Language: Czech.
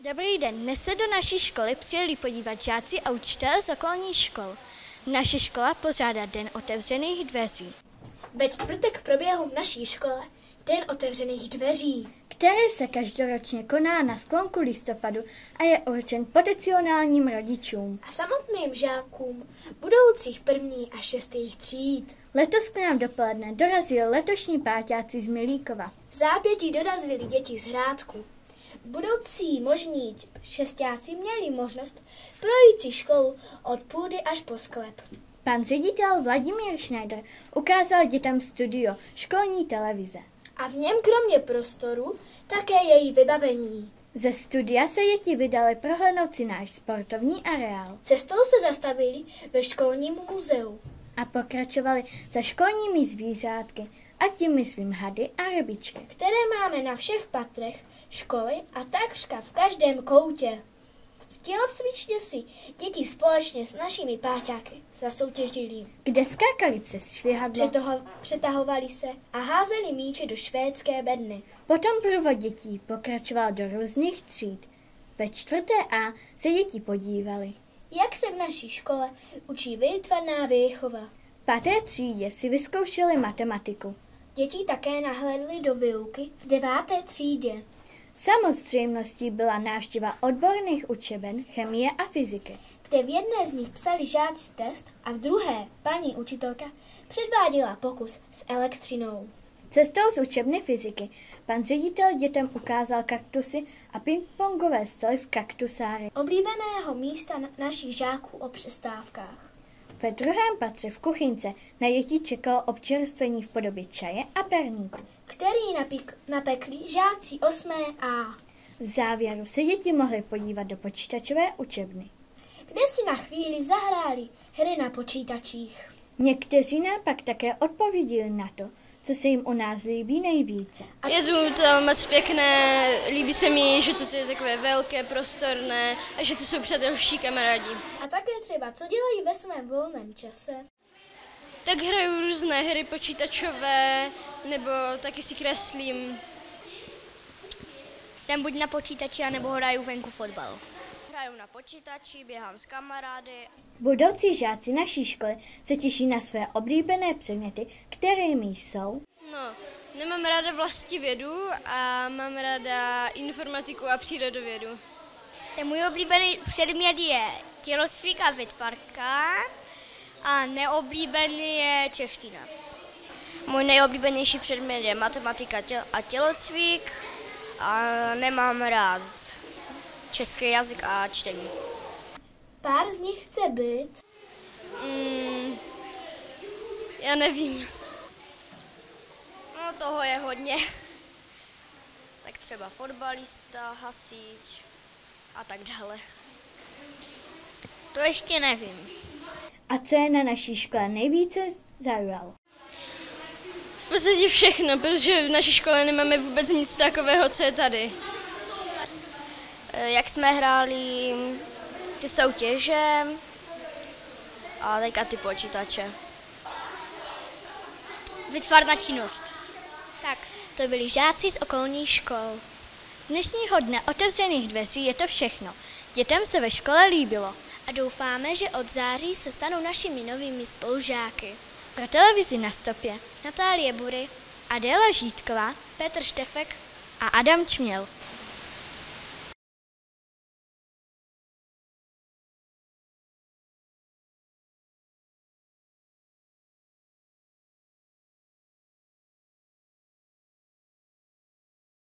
Dobrý den, dnes se do naší školy přijeli podívat žáci a učitelé z okolních škol. Naše škola pořádá Den otevřených dveří. Ve čtvrtek proběhl v naší škole Den otevřených dveří. který se každoročně koná na sklonku listopadu a je určen potenciálním rodičům. A samotným žákům budoucích první a šestých tříd. Letos k nám dopoledne dorazil letošní páťáci z Milíkova. V zápětí dorazili děti z Hrádku. Budoucí možní šestáci měli možnost projít si školu od půdy až po sklep. Pan ředitel Vladimír Schneider ukázal dětem studio školní televize. A v něm kromě prostoru také její vybavení. Ze studia se děti vydali prohlédnout si náš sportovní areál Cestou se zastavili ve školním muzeu. a pokračovali za školními zvířátky, a tím myslím hady a rybičky. které máme na všech patrech školy a takřka v každém koutě. V tělocvičně si děti společně s našimi páťáky zasoutěžili. Kde skákali přes švihadlo, Přetoho, přetahovali se a házeli míče do švédské bedny. potom průvod dětí pokračoval do různých tříd. Ve čtvrté A se děti podívali. Jak se v naší škole učí výtvarná výchova. V páté třídě si vyzkoušeli matematiku. Děti také nahlédly do výuky v deváté třídě. Samozřejmostí byla návštěva odborných učeben chemie a fyziky. kde v jedné z nich psali žáci test a v druhé paní učitelka předváděla pokus s elektřinou. Cestou z učebny fyziky pan ředitel dětem ukázal kaktusy a pingpongové stoly v kaktusáře. Oblíbeného místa na- našich žáků o přestávkách. Ve druhém patře v kuchynce na děti čekalo občerstvení v podobě čaje a perníku. Který napik, napekli žáci 8. A, V závěru se děti mohly podívat do počítačové učebny. kde si na chvíli zahráli hry na počítačích. Někteří nám pak také odpověděli na to, co se jim u nás líbí nejvíce. Je tu to moc pěkné, líbí se mi, že to je takové velké, prostorné a že tu jsou přátelští kamarádi. A také třeba, co dělají ve svém volném čase. Tak hraju různé hry počítačové, nebo taky si kreslím. Jsem buď na počítači, nebo hraju venku fotbal. Hraju na počítači, běhám s kamarády. Budoucí žáci naší školy se těší na své oblíbené předměty, kterými jsou No, nemám ráda vlastivědu a mám ráda informatiku a přírodovědu. Ten můj oblíbený předmět je tělocvik a vytvarka a neoblíbený je čeština. Můj nejoblíbenější předmět je matematika těl- a tělocvik a nemám rád český jazyk a čtení. Pár z nich chce být Mm, já nevím. No toho je hodně. Tak třeba fotbalista, hasič a tak dále. To ještě nevím. a co je na naší škole nejvíce zaujalo. V podstatě všechno, protože v naší škole nemáme vůbec nic takového, co je tady. Eh, Jak jsme hráli ty soutěže a teďka ty počítače. Vytvarná činnost. Tak, to byli žáci z okolních škol. Z dnešního dne otevřených dveří je to všechno. Dětem se ve škole líbilo. a doufáme, že od září se stanou našimi novými spolužáky. Pro televizi na stopě Natálie Bury, Adéla Žítková, Petr Štefek a Adam Čměl.